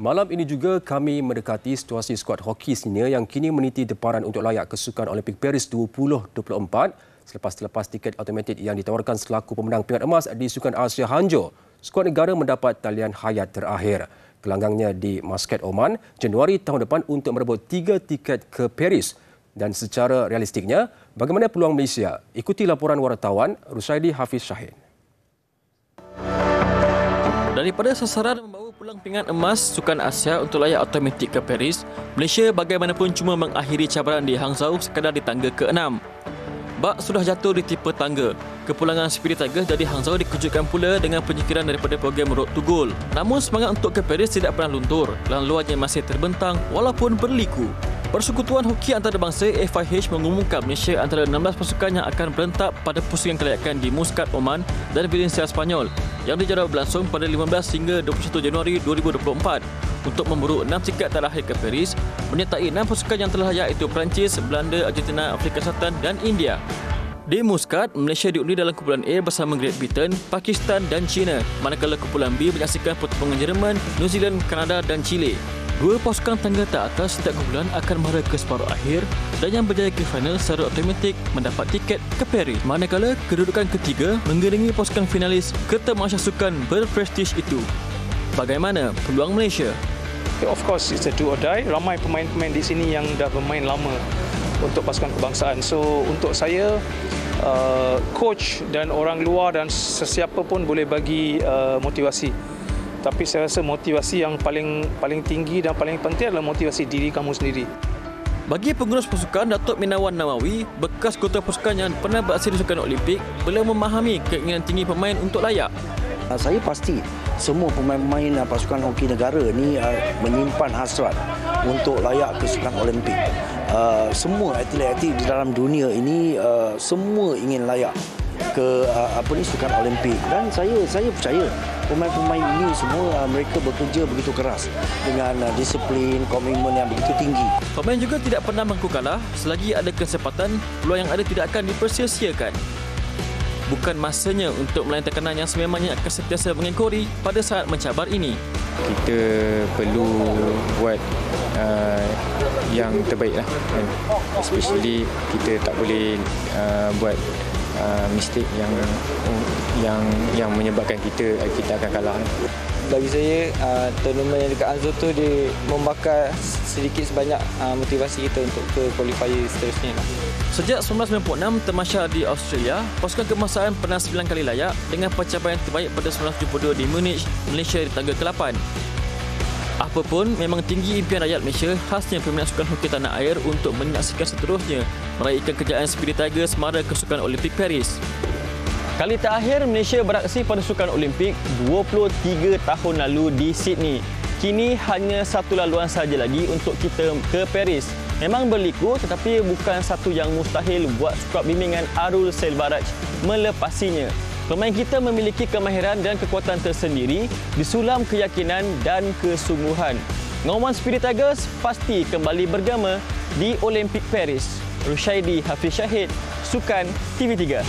Malam ini juga kami mendekati situasi skuad hoki senior yang kini meniti deparan untuk layak ke Sukan Olimpik Paris 2024 selepas-lepas tiket automatik yang ditawarkan selaku pemenang pingat emas di Sukan Asia Hangzhou. Skuad negara mendapat talian hayat terakhir. Kelanggangnya di Muscat, Oman, Januari tahun depan untuk merebut tiga tiket ke Paris. Dan secara realistiknya, bagaimana peluang Malaysia? Ikuti laporan wartawan Rusaidi Hafiz Shahid. Daripada sasaran membawa pulang pingat emas Sukan Asia untuk layak automatik ke Paris, Malaysia bagaimanapun cuma mengakhiri cabaran di Hangzhou sekadar di tangga ke-6. Bak sudah jatuh di tipe tangga. Kepulangan Spirit Tigers dari Hangzhou dikejutkan pula dengan penyingkiran daripada program Road to Goal. Namun semangat untuk ke Paris tidak pernah luntur. Laluannya masih terbentang walaupun berliku. Persekutuan Hoki Antarabangsa FIH mengumumkan Malaysia antara 16 pasukan yang akan berentak pada pusingan kelayakan di Muscat, Oman dan Valencia, Spanyol yang dijadual berlangsung pada 15 hingga 21 Januari 2024 untuk memburu 6 tiket terakhir ke Paris menyertai 6 pasukan yang telah layak iaitu Perancis, Belanda, Argentina, Afrika Selatan dan India. Di Muscat, Malaysia diundi dalam kumpulan A bersama Great Britain, Pakistan dan China manakala kumpulan B menyaksikan pertemuan Jerman, New Zealand, Kanada dan Chile. Dua pasukan tangga tak atas setiap kumpulan akan mara ke separuh akhir dan yang berjaya ke final secara automatik mendapat tiket ke Paris. Manakala kedudukan ketiga mengiringi pasukan finalis ketemasya sukan berprestij itu. Bagaimana peluang Malaysia? Of course, it's a do or die. Ramai pemain-pemain di sini yang dah bermain lama untuk pasukan kebangsaan. So, untuk saya, uh, coach dan orang luar dan sesiapa pun boleh bagi uh, motivasi tapi saya rasa motivasi yang paling paling tinggi dan paling penting adalah motivasi diri kamu sendiri. Bagi pengurus pasukan Datuk Minawan Nawawi, bekas kota pasukan yang pernah beraksi di Sukan Olimpik, belum memahami keinginan tinggi pemain untuk layak. Ah, saya pasti semua pemain-pemain ah, pasukan hoki negara ini ah, menyimpan hasrat untuk layak ke Sukan Olimpik. Semua atlet-atlet di dalam dunia ini semua ingin layak ke apa ni Sukan Olimpik dan saya saya percaya pemain-pemain ini semua uh, mereka bekerja begitu keras dengan uh, disiplin, komitmen yang begitu tinggi. Pemain juga tidak pernah mengaku kalah selagi ada kesempatan, peluang yang ada tidak akan dipersia-siakan. Bukan masanya untuk melayan tekanan yang sememangnya akan sentiasa mengekori pada saat mencabar ini. Kita perlu buat uh, yang terbaik lah. Especially kita tak boleh uh, buat uh, mistake yang yang yang menyebabkan kita kita akan kalah. Bagi saya, uh, tournament yang dekat Anzo tu dia membakar sedikit sebanyak uh, motivasi kita untuk ke qualifier seterusnya. Sejak 1996 termasyar di Australia, pasukan kemasaan pernah 9 kali layak dengan pencapaian terbaik pada 1972 di Munich, Malaysia di tangga ke-8. Apapun, memang tinggi impian rakyat Malaysia khasnya peminat sukan hoki tanah air untuk menyaksikan seterusnya meraihkan kejayaan Spirit Tigers semara ke Sukan Olimpik Paris. Kali terakhir Malaysia beraksi pada Sukan Olimpik 23 tahun lalu di Sydney. Kini hanya satu laluan saja lagi untuk kita ke Paris. Memang berliku tetapi bukan satu yang mustahil buat skuad bimbingan Arul Selvaraj melepasinya. Pemain kita memiliki kemahiran dan kekuatan tersendiri disulam keyakinan dan kesungguhan. Ngoman Spirit Tigers pasti kembali bergema di Olimpik Paris. Rushaidi Hafiz Syahid, Sukan TV3.